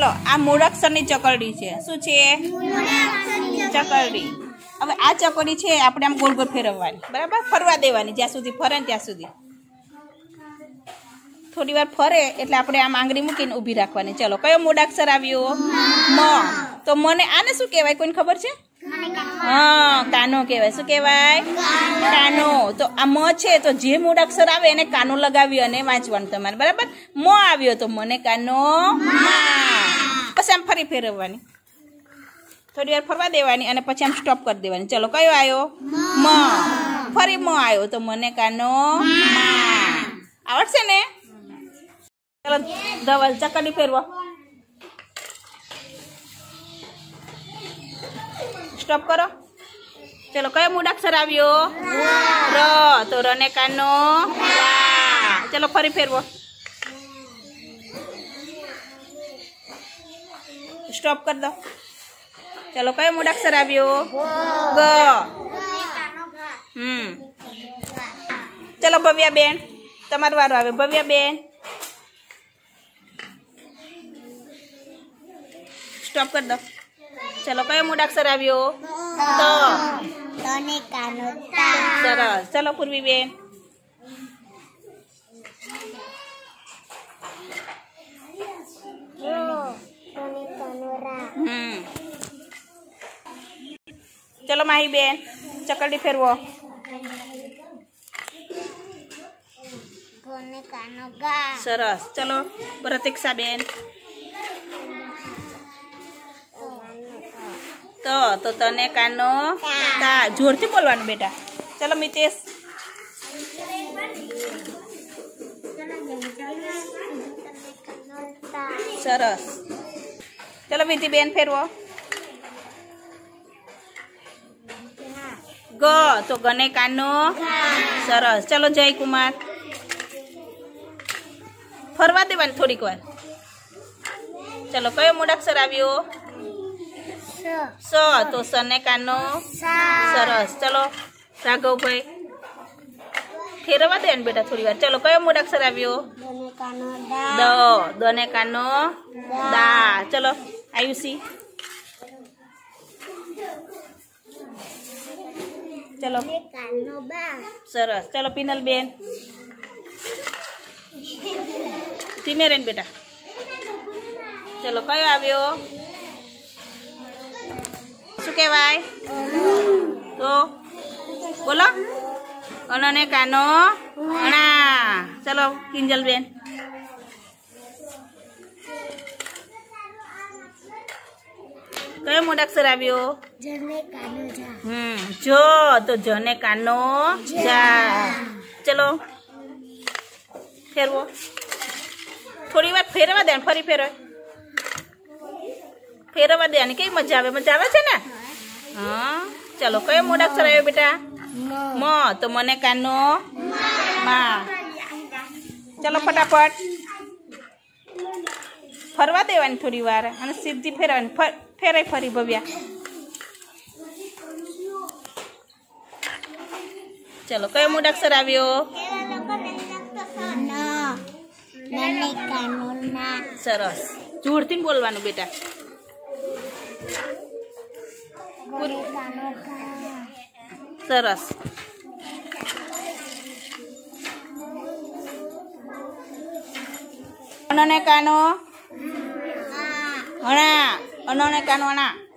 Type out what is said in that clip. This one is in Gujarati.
ચલો આ મૂળાક્ષરની ચકરડી છે. શું છે? ચકરડી. હવે આ ચકરડી છે, આપણે આમ ગોળ ગોળ ફેરવવાની. બરાબર? ફરવા દેવાની, જ્યાં સુધી ફરે ત્યાં સુધી. થોડી વાર ફરે એટલે આપણે આમ આંગળી મૂકીને ઊભી રાખવાની. ચલો, કયો મૂળાક્ષર આવ્યો? મ. તો મને આને શું કહેવાય? કોઈને ખબર છે? હા, કાનો કહેવાય. શું કહેવાય? કાનો. તો આ મ છે, તો જે મૂળાક્ષર આવે એને કાનો લગાવી અને વાંચવાનું તમારે. બરાબર? મ આવ્યો, તો મને કાનો મા ફરી ફેરવવાની. થોડી વાર ફરવા દેવાની અને પછી આમ સ્ટોપ કરી દેવાની. ચલો, કયો આવ્યો મ. ફરી મ આવ્યો તો મને કાનો આવડશે ને? ચલો, ધવલ, ચકડી ફેરવો. સ્ટોપ કરો. ચલો, કયો મૂળાક્ષર આવ્યો? ર. તો રને કાનો ચલો, ફરી ફેરવો. સ્ટોપ કરી દો. ચલો, કયો મૂળાક્ષર આવ્યો ગ. હમ. ચલો, ભવ્યા બેન, તમારો વારો આવે. ભવ્યા બેન. સ્ટોપ કરી દો. ચલો, કયો મૂળાક્ષર આવ્યો સરસ. ચલો, પૂર્વી બેન. રા હમ ચલો માહી બેન ચકરડી ફેરવો તને કાનો ગા સરસ ચલો પ્રતીક્ષા બેન તો તો તને કાનો તા જોરથી બોલવાનું બેટા ચલો મિતેશ સરસ ચલો બીજી બેન ફેરવો. ગ, તો ગને કાનો સરસ. ચલો જય કુમાર. ફરવા દેવાની થોડીક વાર. ચલો, કયો મૂળાક્ષર આવ્યો? સ, તો સને કાનો સરસ. ચલો, રાઘવભાઈ. ફેરવા દે ને બેટા થોડી વાર. ચલો, કયો મૂળાક્ષર આવ્યો? દ, દને કાનો દા. ચલો આયુષી ચલો તને કાનો બા સરસ ચલો પિનલ બેન ધીમે રહીને બેટા ચલો કયો આવ્યો શું કહેવાય તો બોલો અનને કાનો અણા ચલો કિંજલ બેન કયો મૂળાક્ષર આવ્યો હમ જો તો જને કાનો જા. ચલો ફેરવો. થોડી વાર ફેરવા દે ફરી ફેરવે. ફેરવા દે ને કેવી મજા આવે? મજા આવે છે ને? હા ચલો કયો મૂળાક્ષર આવ્યો બેટા? મ તો મને કાનો મા. ચલો ફટાફટ. ફરવા દેવાની થોડી વાર અને સીધી ફેરવાની. ફર- ફેરાય ફરી ભવ્યા ચલો કયો મૂળાક્ષર આવ્યો ના મને કાનો ના સરસ જોરથી બોલવાનું બેટા મને કાનો ગા સરસ 我弄来干我那。